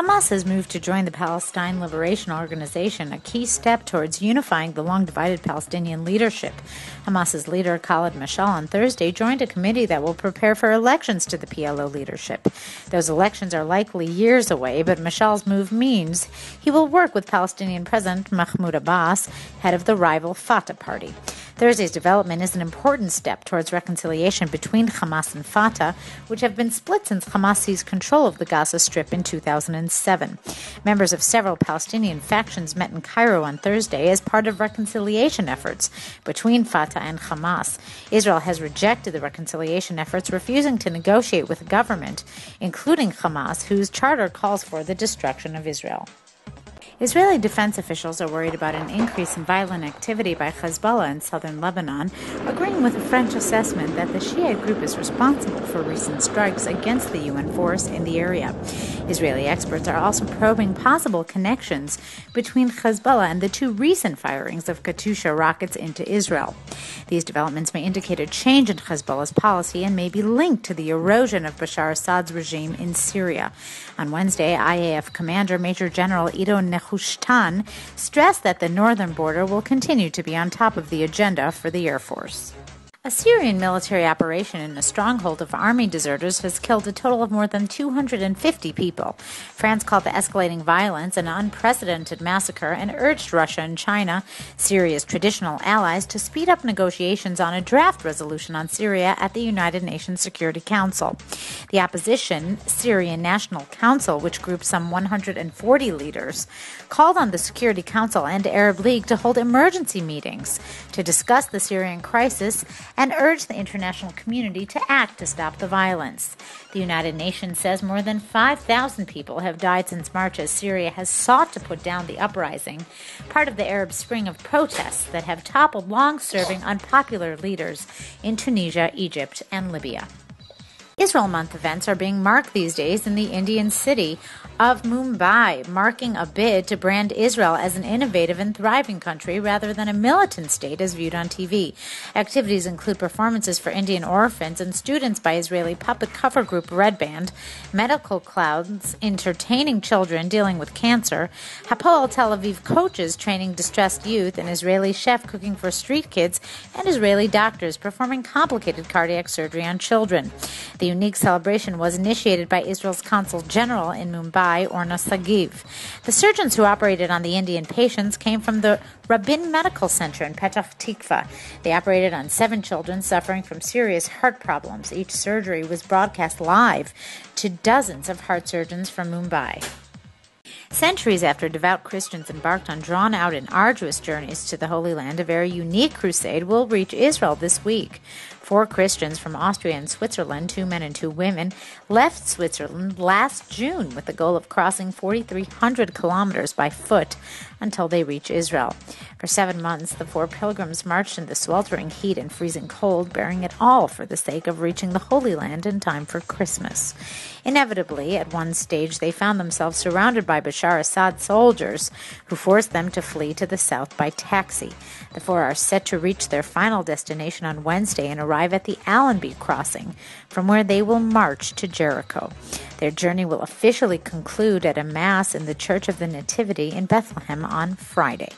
Hamas has moved to join the Palestine Liberation Organization, a key step towards unifying the long divided Palestinian leadership. Hamas's leader, Khalid Mashal, on Thursday joined a committee that will prepare for elections to the PLO leadership. Those elections are likely years away, but Mashal's move means he will work with Palestinian President Mahmoud Abbas, head of the rival Fatah party. Thursday's development is an important step towards reconciliation between Hamas and Fatah, which have been split since Hamas seized control of the Gaza Strip in 2007. Members of several Palestinian factions met in Cairo on Thursday as part of reconciliation efforts between Fatah and Hamas. Israel has rejected the reconciliation efforts, refusing to negotiate with the government, including Hamas, whose charter calls for the destruction of Israel. Israeli defense officials are worried about an increase in violent activity by Hezbollah in southern Lebanon, agreeing with a French assessment that the Shiite group is responsible for recent strikes against the UN force in the area. Israeli experts are also probing possible connections between Hezbollah and the two recent firings of Katyusha rockets into Israel. These developments may indicate a change in Hezbollah's policy and may be linked to the erosion of Bashar Assad's regime in Syria. On Wednesday, IAF Commander Major General Ido Nehushtan stressed that the northern border will continue to be on top of the agenda for the Air Force. A Syrian military operation in a stronghold of army deserters has killed a total of more than 250 people. France called the escalating violence an unprecedented massacre and urged Russia and China, Syria's traditional allies, to speed up negotiations on a draft resolution on Syria at the United Nations Security Council. The opposition, Syrian National Council, which groups some 140 leaders, called on the Security Council and Arab League to hold emergency meetings to discuss the Syrian crisis and urged the international community to act to stop the violence. The United Nations says more than 5,000 people have died since March as Syria has sought to put down the uprising, part of the Arab Spring of protests that have toppled long serving unpopular leaders in Tunisia, Egypt, and Libya. Israel Month events are being marked these days in the Indian city of Mumbai, marking a bid to brand Israel as an innovative and thriving country rather than a militant state as viewed on TV. Activities include performances for Indian orphans and students by Israeli puppet cover group Red Band, medical clouds entertaining children dealing with cancer, Hapoel Tel Aviv coaches training distressed youth, an Israeli chef cooking for street kids, and Israeli doctors performing complicated cardiac surgery on children. The unique celebration was initiated by Israel's consul general in Mumbai Orna Sagiv. The surgeons who operated on the Indian patients came from the Rabin Medical Center in Petah Tikva. They operated on seven children suffering from serious heart problems. Each surgery was broadcast live to dozens of heart surgeons from Mumbai. Centuries after devout Christians embarked on drawn out and arduous journeys to the Holy Land, a very unique crusade will reach Israel this week. Four Christians from Austria and Switzerland, two men and two women, left Switzerland last June with the goal of crossing 4,300 kilometers by foot until they reach Israel. For seven months, the four pilgrims marched in the sweltering heat and freezing cold, bearing it all for the sake of reaching the Holy Land in time for Christmas. Inevitably, at one stage, they found themselves surrounded by Bashar Assad soldiers who forced them to flee to the south by taxi. The four are set to reach their final destination on Wednesday and arrive arrive at the Allenby crossing, from where they will march to Jericho. Their journey will officially conclude at a Mass in the Church of the Nativity in Bethlehem on Friday.